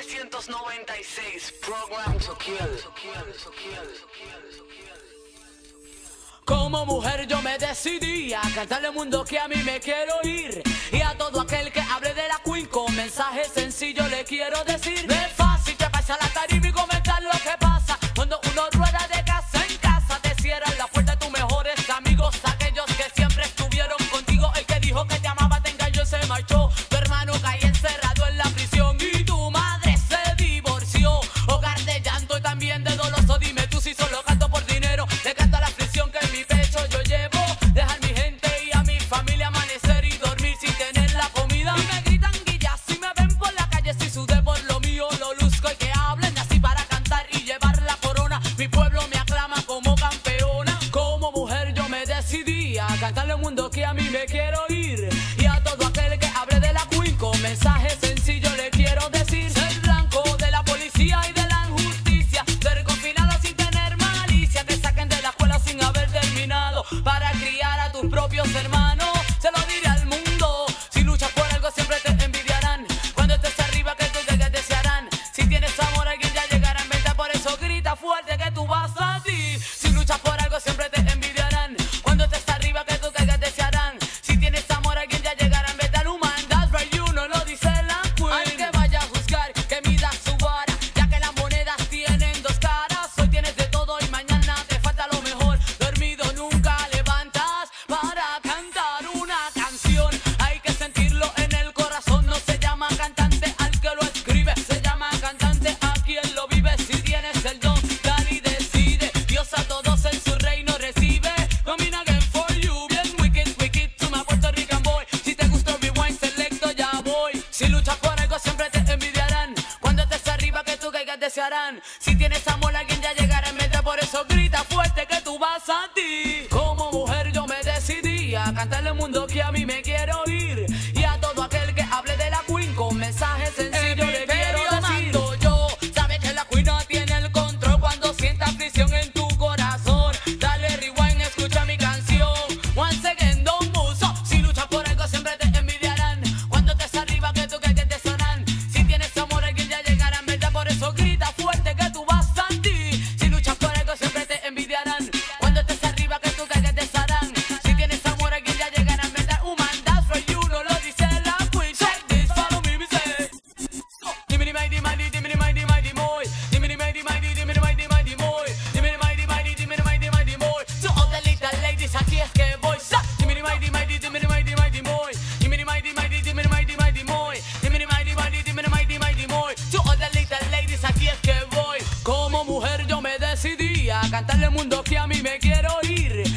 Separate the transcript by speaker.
Speaker 1: 1996, Program to Kill. Como mujer yo me decidí a cantarle al mundo que a mí me quiero ir Y a todo aquel que hable de la Queen con mensaje sencillo le quiero decir cantarle al mundo que a mí me quiero Si tienes amor, alguien ya llegará en mente. Por eso grita fuerte que tú vas a ti. Como mujer, yo me decidí a cantarle al mundo que a mí me quiero ir. contarle al mundo que a mí me quiero ir.